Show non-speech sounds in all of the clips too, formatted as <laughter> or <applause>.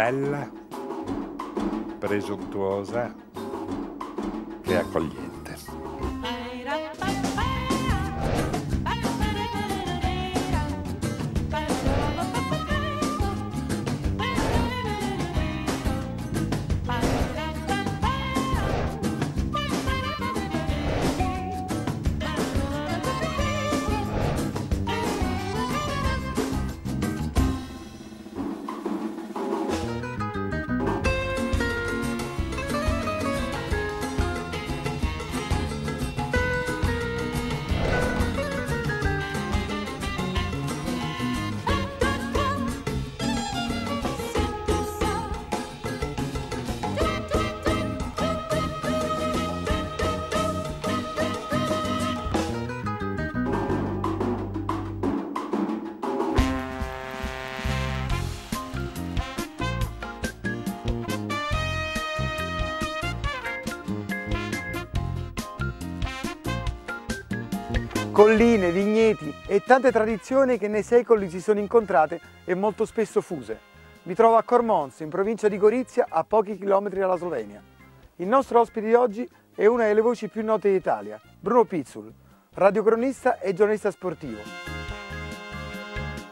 bella, presuntuosa e accogliente. Colline, vigneti e tante tradizioni che nei secoli si sono incontrate e molto spesso fuse. Mi trovo a Cormons, in provincia di Gorizia, a pochi chilometri dalla Slovenia. Il nostro ospite di oggi è una delle voci più note d'Italia, Bruno Pizzul, radiocronista e giornalista sportivo.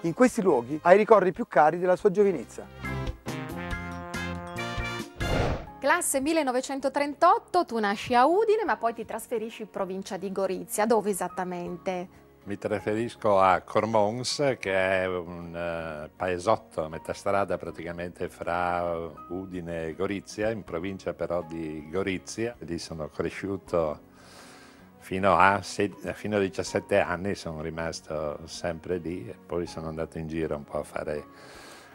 In questi luoghi ha i ricordi più cari della sua giovinezza. Classe 1938, tu nasci a Udine ma poi ti trasferisci in provincia di Gorizia. Dove esattamente? Mi trasferisco a Cormons, che è un uh, paesotto a metà strada praticamente fra Udine e Gorizia, in provincia però di Gorizia. Lì sono cresciuto fino a, fino a 17 anni, sono rimasto sempre lì e poi sono andato in giro un po' a fare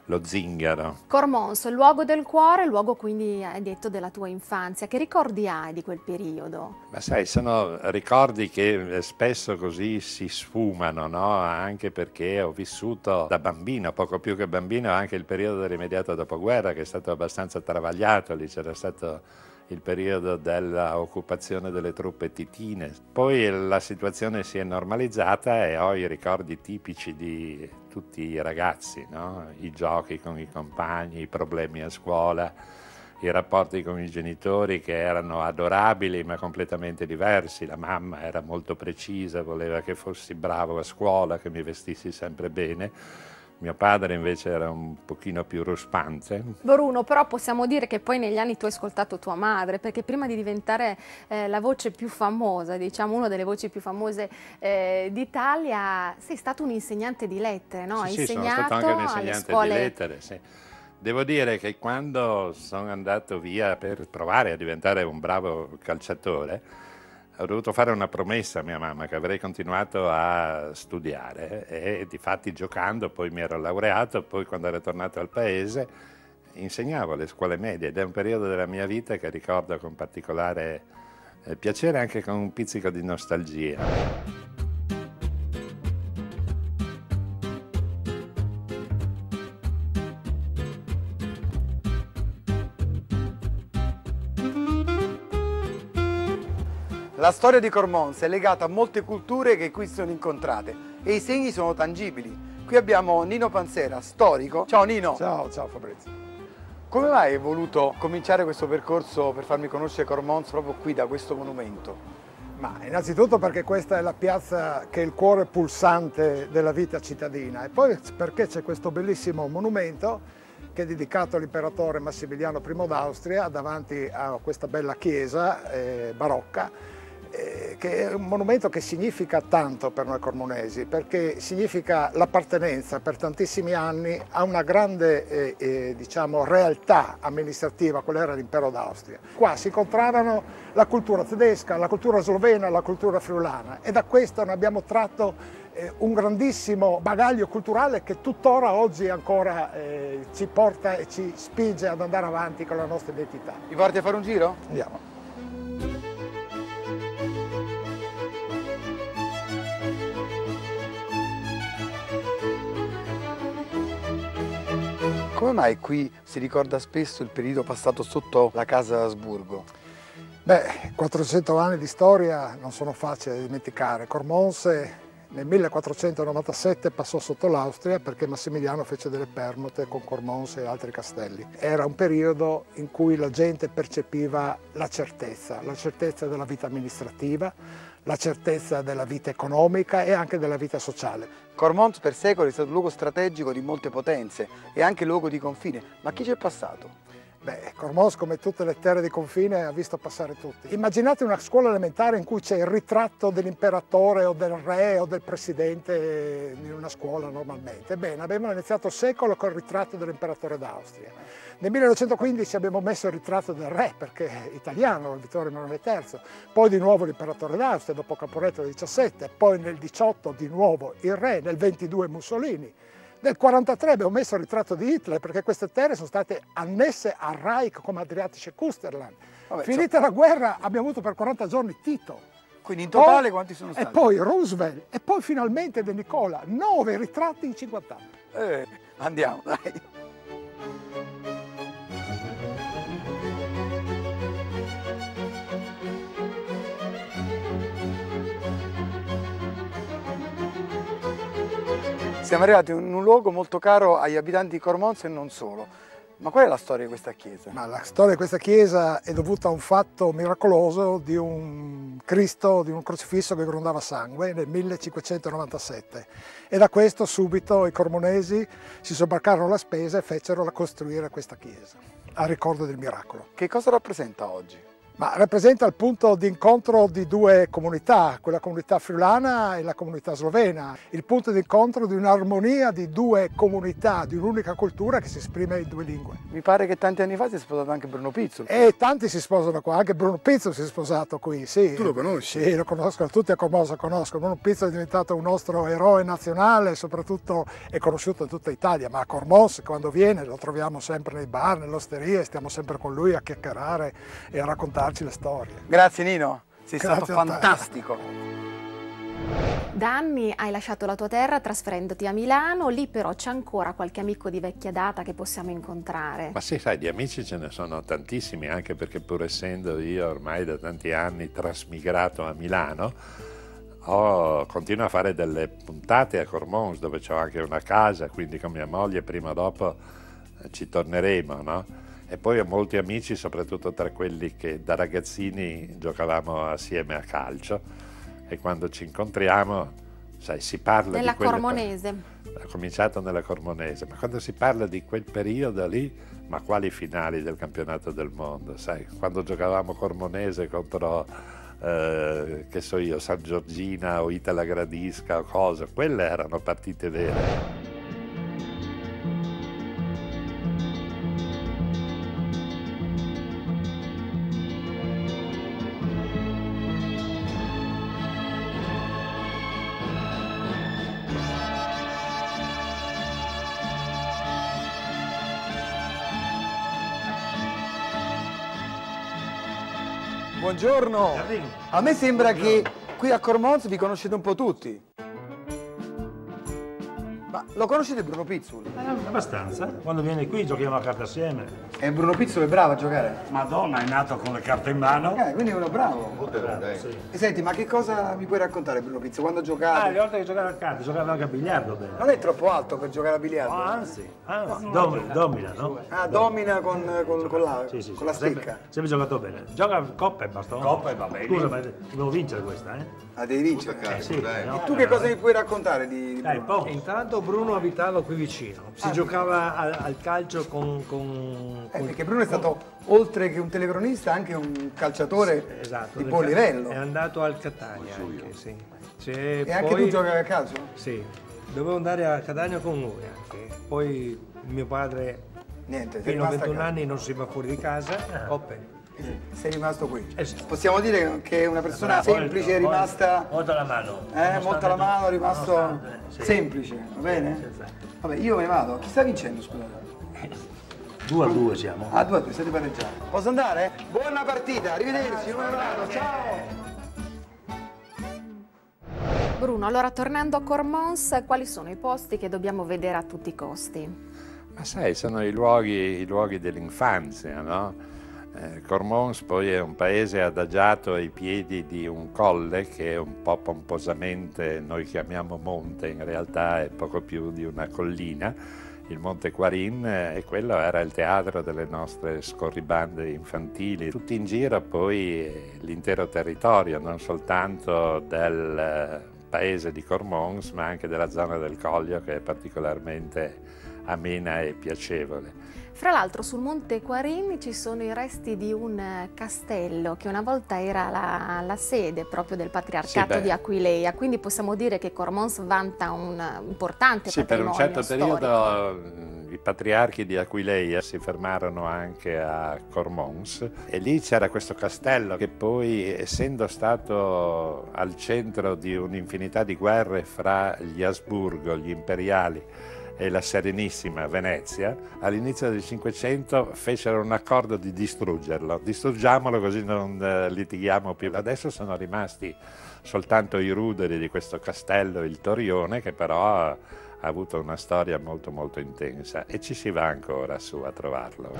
lo zingaro. Cormons, luogo del cuore, luogo quindi hai detto della tua infanzia. Che ricordi hai di quel periodo? Ma sai, sono ricordi che spesso così si sfumano, no? Anche perché ho vissuto da bambino, poco più che bambino, anche il periodo dell'immediato dopoguerra che è stato abbastanza travagliato, lì c'era stato il periodo dell'occupazione delle truppe titine. Poi la situazione si è normalizzata e ho i ricordi tipici di tutti i ragazzi, no? i giochi con i compagni, i problemi a scuola, i rapporti con i genitori che erano adorabili ma completamente diversi. La mamma era molto precisa, voleva che fossi bravo a scuola, che mi vestissi sempre bene mio padre invece era un pochino più ruspante. Bruno, però possiamo dire che poi negli anni tu hai ascoltato tua madre, perché prima di diventare eh, la voce più famosa, diciamo una delle voci più famose eh, d'Italia, sei stato un insegnante di lettere, no? Sì, hai sì, sono stato anche un insegnante di lettere, sì. Devo dire che quando sono andato via per provare a diventare un bravo calciatore, ho dovuto fare una promessa a mia mamma che avrei continuato a studiare e di fatti giocando poi mi ero laureato, poi quando ero tornato al paese insegnavo alle scuole medie ed è un periodo della mia vita che ricordo con particolare eh, piacere anche con un pizzico di nostalgia. La storia di Cormons è legata a molte culture che qui sono incontrate e i segni sono tangibili. Qui abbiamo Nino Panzera, storico. Ciao Nino. Ciao, ciao Fabrizio. Come mai hai voluto cominciare questo percorso per farmi conoscere Cormons proprio qui da questo monumento? Ma innanzitutto perché questa è la piazza che è il cuore pulsante della vita cittadina e poi perché c'è questo bellissimo monumento che è dedicato all'imperatore Massimiliano I d'Austria davanti a questa bella chiesa eh, barocca eh, che è un monumento che significa tanto per noi cormonesi, perché significa l'appartenenza per tantissimi anni a una grande eh, eh, diciamo, realtà amministrativa, quella era l'impero d'Austria. Qua si incontravano la cultura tedesca, la cultura slovena, la cultura friulana e da questo ne abbiamo tratto eh, un grandissimo bagaglio culturale che tuttora oggi ancora eh, ci porta e ci spinge ad andare avanti con la nostra identità. Mi porti a fare un giro? Andiamo. Come mai qui si ricorda spesso il periodo passato sotto la casa Asburgo? Beh, 400 anni di storia non sono facili da dimenticare. Cormonse Nel 1497 passò sotto l'Austria perché Massimiliano fece delle permote con Cormons e altri castelli. Era un periodo in cui la gente percepiva la certezza, la certezza della vita amministrativa, la certezza della vita economica e anche della vita sociale. Cormons per secoli è stato luogo strategico di molte potenze e anche luogo di confine, ma chi c'è passato? Beh, Cormos, come tutte le terre di confine, ha visto passare tutti. Immaginate una scuola elementare in cui c'è il ritratto dell'imperatore o del re o del presidente in una scuola normalmente. Bene, abbiamo iniziato il secolo col ritratto dell'imperatore d'Austria. Nel 1915 abbiamo messo il ritratto del re, perché è italiano, Vittorio Emanuele III, poi di nuovo l'imperatore d'Austria dopo Caporetto 17, poi nel 18 di nuovo il re, nel 22 Mussolini. Nel 1943 abbiamo messo il ritratto di Hitler perché queste terre sono state annesse al Reich come Adriatice e Kusterland. Vabbè, Finita so... la guerra abbiamo avuto per 40 giorni Tito. Quindi in totale poi, quanti sono stati? E poi Roosevelt e poi finalmente De Nicola. Nove ritratti in 50 anni. Eh, andiamo, dai. Siamo arrivati in un luogo molto caro agli abitanti di Cormonza e non solo. Ma qual è la storia di questa chiesa? Ma la storia di questa chiesa è dovuta a un fatto miracoloso di un Cristo, di un crocifisso che grondava sangue nel 1597 e da questo subito i cormonesi si sobbarcarono la spesa e fecero costruire questa chiesa a ricordo del miracolo. Che cosa rappresenta oggi? Ma rappresenta il punto di incontro di due comunità, quella comunità friulana e la comunità slovena, il punto di incontro di un'armonia di due comunità, di un'unica cultura che si esprime in due lingue. Mi pare che tanti anni fa si è sposato anche Bruno Pizzolo. E tanti si sposano qua, anche Bruno Pizzolo si è sposato qui, sì. Tu lo conosci? Sì, lo conosco, tutti a Cormosa conosco. Bruno Pizzolo è diventato un nostro eroe nazionale, soprattutto è conosciuto in tutta Italia, ma a Cormos quando viene lo troviamo sempre nei bar, nelle osterie, stiamo sempre con lui a chiacchierare e a raccontare raccontarci le storie. Grazie Nino, sei Grazie stato fantastico. Da anni hai lasciato la tua terra trasferendoti a Milano, lì però c'è ancora qualche amico di vecchia data che possiamo incontrare. Ma sì, sai, di amici ce ne sono tantissimi, anche perché pur essendo io ormai da tanti anni trasmigrato a Milano, ho, continuo a fare delle puntate a Cormons dove ho anche una casa, quindi con mia moglie prima o dopo ci torneremo, no? E poi ho molti amici, soprattutto tra quelli che da ragazzini giocavamo assieme a calcio e quando ci incontriamo, sai, si parla nella di quelle... Cormonese. Ha cominciato nella Cormonese, ma quando si parla di quel periodo lì, ma quali finali del campionato del mondo, sai, quando giocavamo Cormonese contro, eh, che so io, San Giorgina o Itala Gradisca o cosa, quelle erano partite vere. Buongiorno. A me sembra che qui a Cormonz vi conoscete un po' tutti. Ma lo conoscete Bruno Pizzul? Eh, abbastanza. Quando viene qui giochiamo a carte assieme. E Bruno Pizzul è bravo a giocare? Madonna, è nato con le carte in mano. Eh, quindi è uno bravo. Molto bravo, sì. E senti, ma che cosa mi puoi raccontare Bruno Pizzul? Quando giocate? Ah, le volte che giocava a carte, giocava anche a biliardo bene. Non è troppo alto per giocare a biliardo? Oh, anzi, anzi. No, domina, domina, no? Ah, domina con, con, con la, sì, sì, con la sempre, stecca? Sempre, giocato bene. Gioca a coppa e bastone. Coppa e va bene. Scusa, ma devo vincere questa, eh? Ah, devi vincere? Eh, sì, no? E tu che cosa mi puoi raccontare di, di Bruno? Dai, Intanto Bruno abitava qui vicino. Si ah, giocava al, al, calcio con... con, eh, perché Bruno è stato, oltre che un telecronista, anche un calciatore sì, esatto, di buon livello. È andato al Catania anche, sì. e poi, anche tu giochi a calcio? Sì, dovevo andare a Catania con lui anche. Poi mio padre Niente, fino a 21 anni non si va fuori di casa, ah. Coppe. Sei rimasto qui. Sì. Possiamo dire che una persona Bravo, semplice molto, è rimasta... Molto la mano. Eh, molto la mano, è rimasto sì. semplice, va bene? Sì, Vabbè, io me ne vado. Chi sta vincendo, scusate? 2 a 2 siamo. Ah, 2 a 2, siete pareggiati. Posso andare? Buona partita, arrivederci, ne vado, ciao! Bruno, allora tornando a Cormons, quali sono i posti che dobbiamo vedere a tutti i costi? Ma sai, sono i luoghi, i luoghi dell'infanzia, no? Eh, Cormons poi è un paese adagiato ai piedi di un colle che un po' pomposamente noi chiamiamo monte, in realtà è poco più di una collina, il Monte Quarin eh, e quello era il teatro delle nostre scorribande infantili. Tutti in giro poi l'intero territorio, non soltanto del eh, paese di Cormons ma anche della zona del Coglio che è particolarmente amena e piacevole. Fra l'altro sul Monte Quarin ci sono i resti di un eh, castello che una volta era la, la sede proprio del patriarcato sì, di Aquileia, quindi possiamo dire che Cormons vanta un importante sì, per un certo storico. periodo mm, i patriarchi di Aquileia si fermarono anche a Cormons e lì c'era questo castello che poi essendo stato al centro di un'infinità di guerre fra gli Asburgo, gli imperiali e la Serenissima Venezia, all'inizio del Cinquecento fecero un accordo di distruggerlo. Distruggiamolo così non eh, litighiamo più. Adesso sono rimasti soltanto i ruderi di questo castello, il Torione, che però ha avuto una storia molto molto intensa e ci si va ancora su a trovarlo.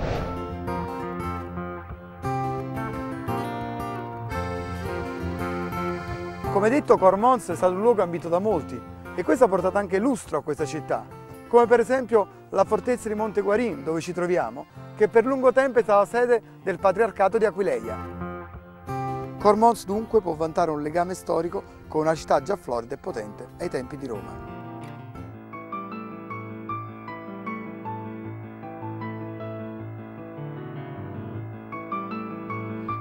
Come detto, Cormons è stato un luogo ambito da molti e questo ha portato anche lustro a questa città come per esempio la fortezza di Monte Guarin, dove ci troviamo, che per lungo tempo è stata sede del patriarcato di Aquileia. Cormons dunque può vantare un legame storico con una città già florida e potente ai tempi di Roma.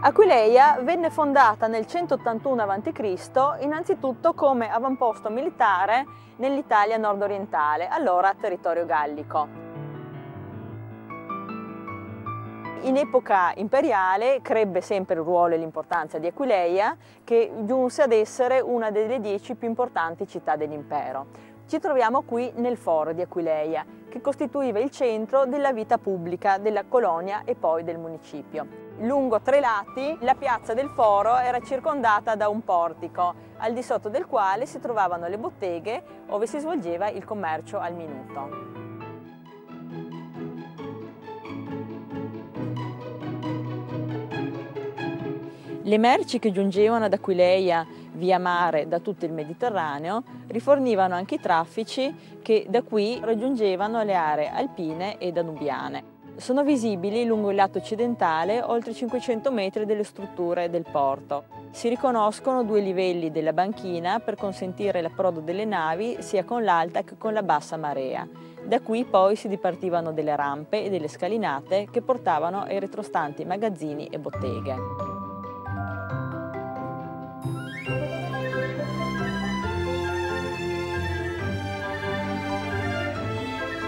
Aquileia venne fondata nel 181 a.C. innanzitutto come avamposto militare nell'Italia nord-orientale, allora territorio gallico. In epoca imperiale crebbe sempre il ruolo e l'importanza di Aquileia, che giunse ad essere una delle dieci più importanti città dell'impero. Ci troviamo qui nel foro di Aquileia, che costituiva il centro della vita pubblica della colonia e poi del municipio. Lungo tre lati la piazza del foro era circondata da un portico, al di sotto del quale si trovavano le botteghe dove si svolgeva il commercio al minuto. Le merci che giungevano ad Aquileia via mare da tutto il Mediterraneo rifornivano anche i traffici che da qui raggiungevano le aree alpine e danubiane. Sono visibili lungo il lato occidentale oltre 500 metri delle strutture del porto. Si riconoscono due livelli della banchina per consentire l'approdo delle navi sia con l'alta che con la bassa marea. Da qui poi si dipartivano delle rampe e delle scalinate che portavano ai retrostanti magazzini e botteghe.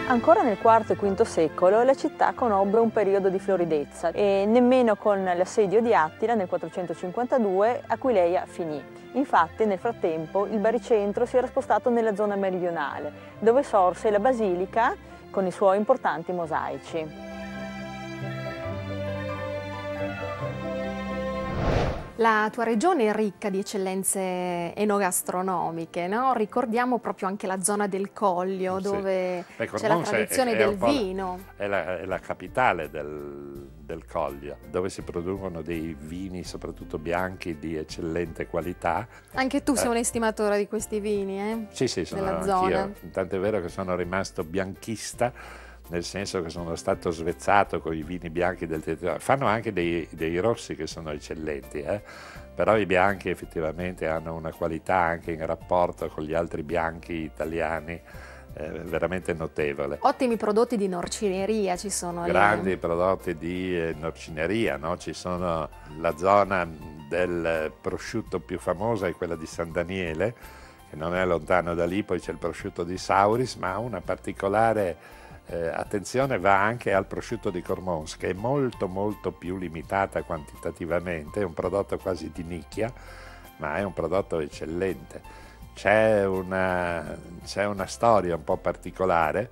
Ancora nel IV e V secolo la città conobbe un periodo di floridezza e nemmeno con l'assedio di Attila nel 452 Aquileia finì. Infatti nel frattempo il baricentro si era spostato nella zona meridionale dove sorse la basilica con i suoi importanti mosaici. La tua regione è ricca di eccellenze enogastronomiche, no? ricordiamo proprio anche la zona del Coglio dove sì. c'è la tradizione è, è del vino. È la, è la capitale del, del, Coglio, dove si producono dei vini, soprattutto bianchi, di eccellente qualità. Anche tu eh. sei un estimatore di questi vini, eh? Sì, sì, sono anch'io, tant'è vero che sono rimasto bianchista nel senso che sono stato svezzato con i vini bianchi del territorio. Fanno anche dei, dei rossi che sono eccellenti, eh? però i bianchi effettivamente hanno una qualità anche in rapporto con gli altri bianchi italiani. Eh, veramente notevole. Ottimi prodotti di norcineria ci sono Grandi lì. prodotti di eh, norcineria, no? ci sono la zona del prosciutto più famosa è quella di San Daniele, che non è lontano da lì, poi c'è il prosciutto di Sauris, ma ha una particolare eh, attenzione va anche al prosciutto di Cormons che è molto molto più limitata quantitativamente, è un prodotto quasi di nicchia, ma è un prodotto eccellente. C'è una, una storia un po' particolare.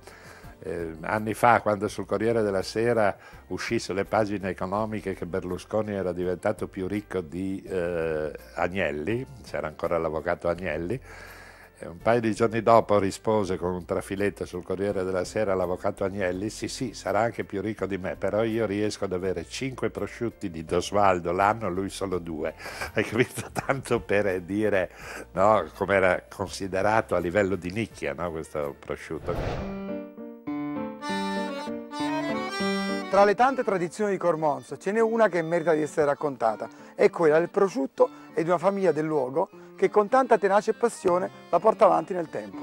Eh, anni fa, quando sul Corriere della Sera uscì sulle pagine economiche che Berlusconi era diventato più ricco di eh, Agnelli, c'era ancora l'avvocato Agnelli, E un paio di giorni dopo rispose con un trafiletto sul Corriere della Sera l'avvocato Agnelli, sì sì, sarà anche più ricco di me, però io riesco ad avere cinque prosciutti di Dosvaldo l'anno, lui solo due. <laughs> Hai capito? Tanto per dire no, come era considerato a livello di nicchia no, questo prosciutto. Tra le tante tradizioni di Cormons ce n'è una che merita di essere raccontata, è quella del prosciutto e di una famiglia del luogo che con tanta tenacia e passione la porta avanti nel tempo.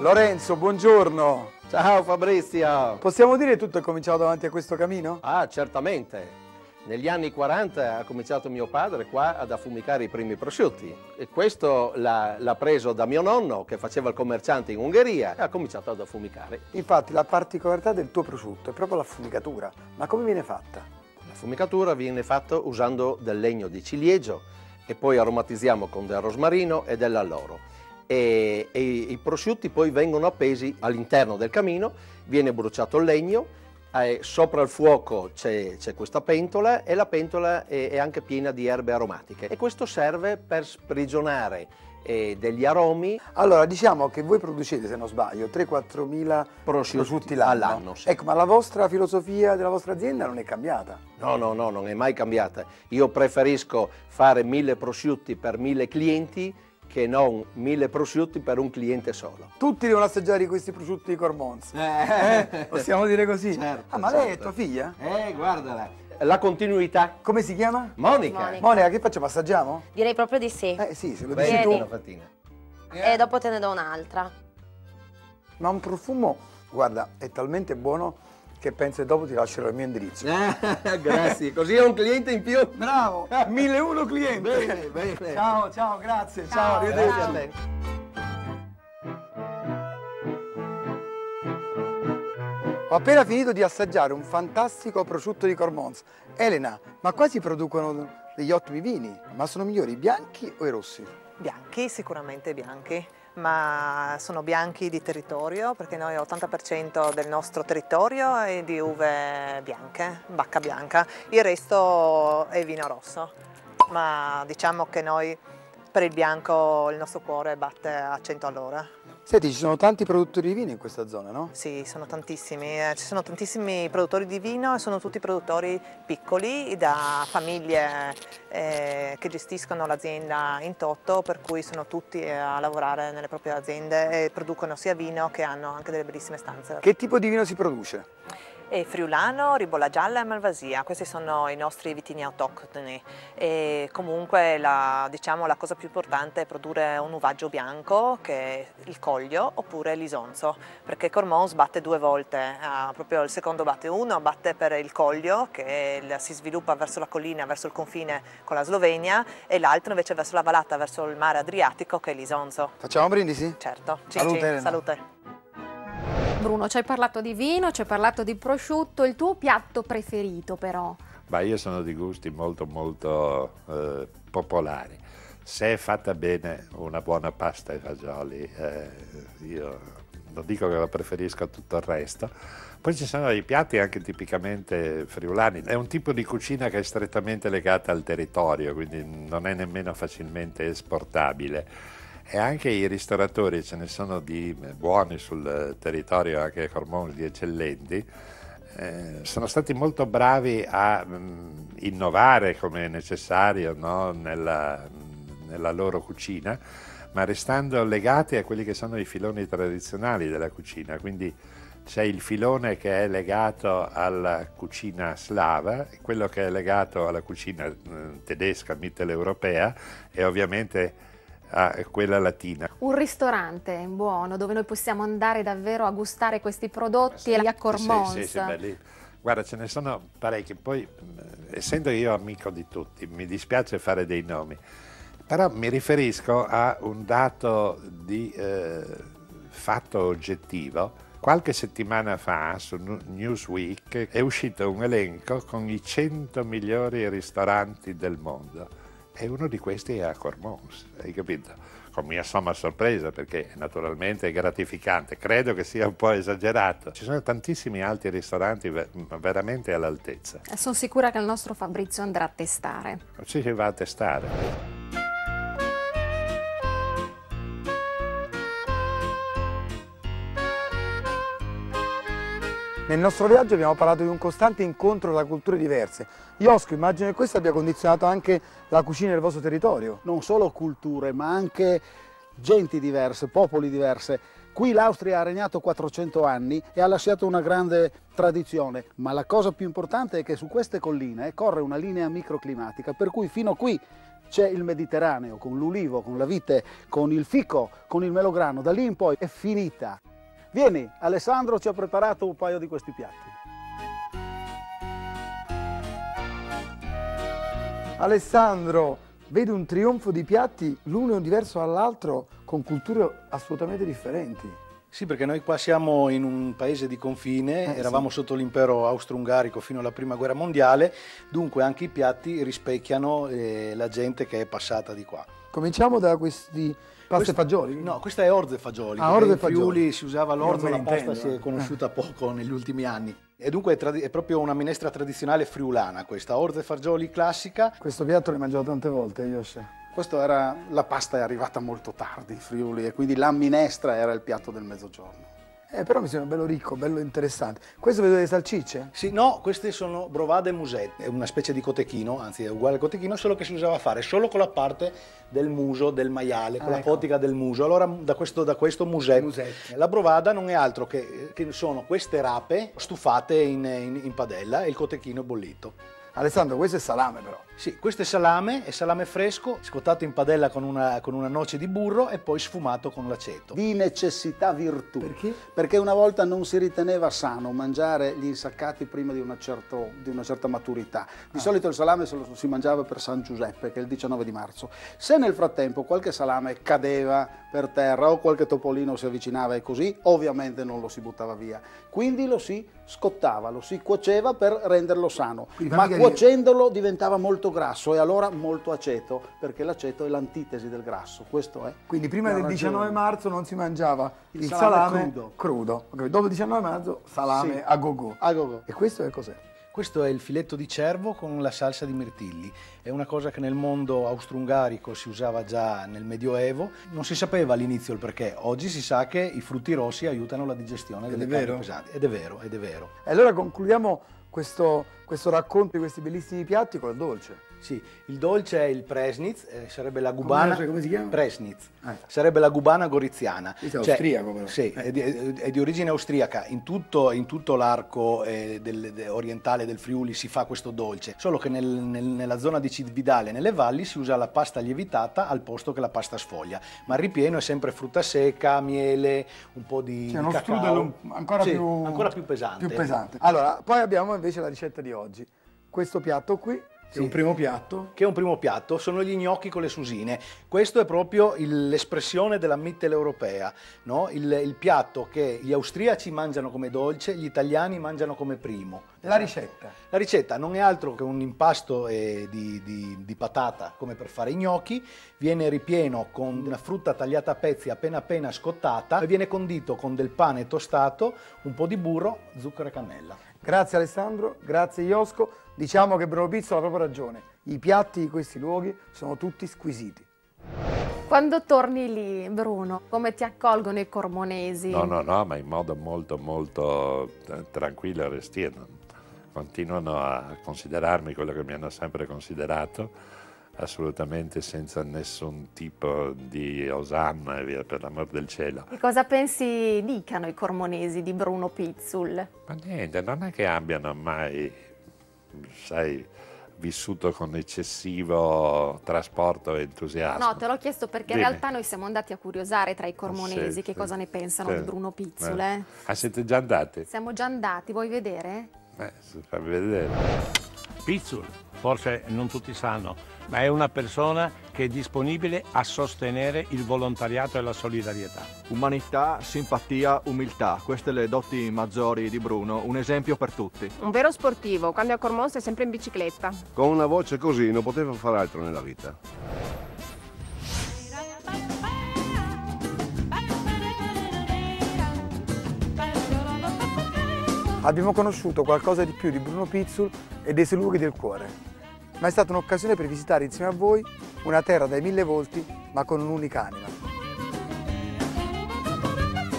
Lorenzo, buongiorno! Ciao Fabrizio! Possiamo dire che tutto è cominciato davanti a questo camino? Ah, certamente. Negli anni 40 ha cominciato mio padre qua ad affumicare i primi prosciutti e questo l'ha preso da mio nonno che faceva il commerciante in Ungheria e ha cominciato ad affumicare. Infatti la particolarità del tuo prosciutto è proprio l'affumicatura, ma come viene fatta? La fumicatura viene fatta usando del legno di ciliegio e poi aromatizziamo con del rosmarino e dell'alloro. E, e i prosciutti poi vengono appesi all'interno del camino, viene bruciato il legno eh, sopra il fuoco c'è, questa pentola e la pentola è, è, anche piena di erbe aromatiche e questo serve per sprigionare eh, degli aromi. Allora diciamo che voi producete, se non sbaglio, 3-4 mila prosciutti, prosciutti l'anno. Sì. Ecco, ma la vostra filosofia della vostra azienda non è cambiata? No, no, no, non è mai cambiata. Io preferisco fare mille prosciutti per mille clienti che non mille prosciutti per un cliente solo. Tutti devono assaggiare questi prosciutti di Cormons. Eh. eh, possiamo dire così? Certo, ah, ma certo. lei è tua figlia? Eh, guardala. La continuità. Come si chiama? Monica. Monica, Monica che facciamo? Assaggiamo? Direi proprio di sì. Eh sì, se lo dici tu. Una fattina. E dopo te ne do un'altra. Ma un profumo, guarda, è talmente buono che penso che dopo ti lascerò il mio indirizzo. <laughs> grazie, così ho un cliente in più. Bravo, <laughs> 1001 clienti. Bene, bene. Ciao, ciao, grazie. Ciao, ciao arrivederci. Grazie Ho appena finito di assaggiare un fantastico prosciutto di Cormons. Elena, ma qua si producono degli ottimi vini, ma sono migliori i bianchi o i rossi? Bianchi, sicuramente bianchi ma sono bianchi di territorio perché noi l'80% del nostro territorio è di uve bianche, bacca bianca, il resto è vino rosso, ma diciamo che noi per il bianco il nostro cuore batte a 100 all'ora. Senti, ci sono tanti produttori di vino in questa zona, no? Sì, sono tantissimi. Eh, ci sono tantissimi produttori di vino e sono tutti produttori piccoli, da famiglie eh, che gestiscono l'azienda in toto, per cui sono tutti a lavorare nelle proprie aziende e producono sia vino che hanno anche delle bellissime stanze. Che tipo di vino si produce? E Friulano, Ribolla Gialla e Malvasia, questi sono i nostri vitini autoctoni e comunque la, diciamo, la cosa più importante è produrre un uvaggio bianco che è il coglio oppure l'isonzo perché Cormons batte due volte, ah, proprio il secondo batte uno, batte per il coglio che si sviluppa verso la collina, verso il confine con la Slovenia e l'altro invece verso la vallata, verso il mare Adriatico che è l'isonzo. Facciamo brindisi? Certo, salute, salute. Bruno, ci hai parlato di vino, ci hai parlato di prosciutto, il tuo piatto preferito però? Beh, io sono di gusti molto molto eh, popolari. Se è fatta bene una buona pasta ai fagioli, eh, io non dico che la preferisco a tutto il resto. Poi ci sono i piatti anche tipicamente friulani. È un tipo di cucina che è strettamente legata al territorio, quindi non è nemmeno facilmente esportabile e anche i ristoratori, ce ne sono di buoni sul territorio, anche Cormons di eccellenti, eh, sono stati molto bravi a mh, mm, innovare come necessario no? nella, nella loro cucina, ma restando legati a quelli che sono i filoni tradizionali della cucina, quindi c'è il filone che è legato alla cucina slava, quello che è legato alla cucina eh, tedesca, mitteleuropea e ovviamente a quella latina. Un ristorante buono dove noi possiamo andare davvero a gustare questi prodotti sì, a Cormons. Sì, sì, sì. Guarda, ce ne sono parecchi, poi essendo io amico di tutti, mi dispiace fare dei nomi, però mi riferisco a un dato di eh, fatto oggettivo. Qualche settimana fa su Newsweek è uscito un elenco con i 100 migliori ristoranti del mondo e uno di questi è a Cormons, hai capito? Con mia somma sorpresa perché naturalmente è gratificante, credo che sia un po' esagerato. Ci sono tantissimi altri ristoranti veramente all'altezza. Sono sicura che il nostro Fabrizio andrà a testare. Ci si va a testare. Nel nostro viaggio abbiamo parlato di un costante incontro tra culture diverse. Iosco, immagino che questo abbia condizionato anche la cucina del vostro territorio. Non solo culture, ma anche genti diverse, popoli diverse. Qui l'Austria ha regnato 400 anni e ha lasciato una grande tradizione, ma la cosa più importante è che su queste colline corre una linea microclimatica, per cui fino qui c'è il Mediterraneo, con l'ulivo, con la vite, con il fico, con il melograno, da lì in poi è finita. Vieni, Alessandro ci ha preparato un paio di questi piatti. Alessandro, vedo un trionfo di piatti, l'uno diverso dall'altro, con culture assolutamente differenti. Sì, perché noi qua siamo in un paese di confine, Eh, eravamo sì. sotto l'impero austro-ungarico fino alla prima guerra mondiale, dunque anche i piatti rispecchiano eh, la gente che è passata di qua. Cominciamo da questi pasta e fagioli? No, questa è orzo e fagioli. Ah, orzo e in Friuli fagioli. si usava l'orzo, la pasta si è conosciuta <laughs> poco negli ultimi anni. E dunque è, è proprio una minestra tradizionale friulana questa, orzo e fagioli classica. Questo piatto l'hai mangiato tante volte, Yosha. Questo era, la pasta è arrivata molto tardi in Friuli e quindi la minestra era il piatto del mezzogiorno. Eh, però mi sembra bello ricco, bello interessante. Questo vedo delle salsicce? Sì, no, queste sono brovade musette, è una specie di cotechino, anzi è uguale al cotechino, solo che si usava a fare solo con la parte del muso, del maiale, con Ah, la ecco. potica del muso. Allora da questo, da questo musette. Musette. La brovada non è altro che, che sono queste rape stufate in, in- in padella e il cotechino bollito. Alessandro, questo è salame però. Sì, questo è salame, è salame fresco, scottato in padella con una, con una noce di burro e poi sfumato con l'aceto. Di necessità virtù. Perché? Perché una volta non si riteneva sano mangiare gli insaccati prima di una, certo- di una certa maturità. Di solito il salame se lo si mangiava per San Giuseppe, che è il 19 di marzo. Se nel frattempo qualche salame cadeva per terra o qualche topolino si avvicinava e così, ovviamente non lo si buttava via. Quindi lo si scottava, lo si cuoceva per renderlo sano. Quindi Ma cuocendolo diventava molto grasso e allora molto aceto, perché l'aceto è l'antitesi del grasso. Questo è. Quindi prima del ragione. 19 marzo non si mangiava il, Il salame, salame crudo. crudo. Ok, Dopo il 19 marzo salame Sì. a go-go. A go-go. E questo è cos'è? Questo è il filetto di cervo con la salsa di mirtilli. È una cosa che nel mondo austro-ungarico si usava già nel Medioevo. Non si sapeva all'inizio il perché. Oggi si sa che i frutti rossi aiutano la digestione Ed delle vero? pesanti. Ed è vero, ed è vero. E allora concludiamo questo, questo racconto di questi bellissimi piatti col dolce. Sì, il dolce è il presnitz, eh, sarebbe la gubana. Come- come si chiama? Presnitz. Ah. Sarebbe la gubana goriziana. Questo è austriaco, però. Sì, è di, è di origine austriaca. In tutto, in tutto l'arco eh, del- de- orientale del Friuli si fa questo dolce, solo che nel- nel- nella zona di Cividale, nelle valli, si usa la pasta lievitata al posto che la pasta sfoglia. Ma il ripieno è sempre frutta secca, miele, un po' di, di uno cacao. ancora, Sì, più, ancora più pesante. più pesante. Allora, poi abbiamo invece la ricetta di oggi. Questo piatto qui, che è un primo piatto. che è un primo piatto, sono gli gnocchi con le susine. Questo è proprio l'espressione della mitteleuropea, no? il, il piatto che gli austriaci mangiano come dolce, gli italiani mangiano come primo. La ricetta. La ricetta non è altro che un impasto eh, di, di- di patata come per fare i gnocchi, viene ripieno con una frutta tagliata a pezzi appena appena scottata e viene condito con del pane tostato, un po' di burro, zucchero e cannella. Grazie Alessandro, grazie Iosco. Diciamo che Bruno Pizzo ha proprio ragione. I piatti di questi luoghi sono tutti squisiti. Quando torni lì, Bruno, come ti accolgono i cormonesi? No, no, no, ma in modo molto, molto eh, tranquillo e restino. Continuano a considerarmi quello che mi hanno sempre considerato, assolutamente senza nessun tipo di osanna e via, per l'amor del cielo. E cosa pensi dicano i cormonesi di Bruno Pizzul? Ma niente, non è che abbiano mai, sai, vissuto con eccessivo trasporto e entusiasmo. No, te l'ho chiesto perché in Dimmi. realtà noi siamo andati a curiosare tra i cormonesi Sì, che sì. cosa ne pensano Sì. di Bruno Pizzul. Eh. eh. Ah, siete già andati? Siamo già andati, vuoi vedere? Eh, fammi vedere. Pizzul, forse non tutti sanno, ma è una persona che è disponibile a sostenere il volontariato e la solidarietà. Umanità, simpatia, umiltà, queste le doti maggiori di Bruno, un esempio per tutti. Un vero sportivo, quando è a Cormons è sempre in bicicletta. Con una voce così non poteva fare altro nella vita. Abbiamo conosciuto qualcosa di più di Bruno Pizzul e dei suoi luoghi del cuore, ma è stata un'occasione per visitare insieme a voi una terra dai mille volti, ma con un'unica anima.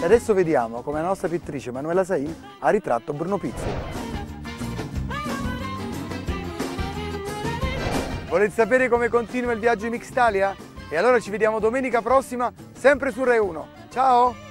E adesso vediamo come la nostra pittrice Manuela Sain ha ritratto Bruno Pizzi. Volete sapere come continua il viaggio in Mixtalia? E allora ci vediamo domenica prossima, sempre su Rai 1. Ciao!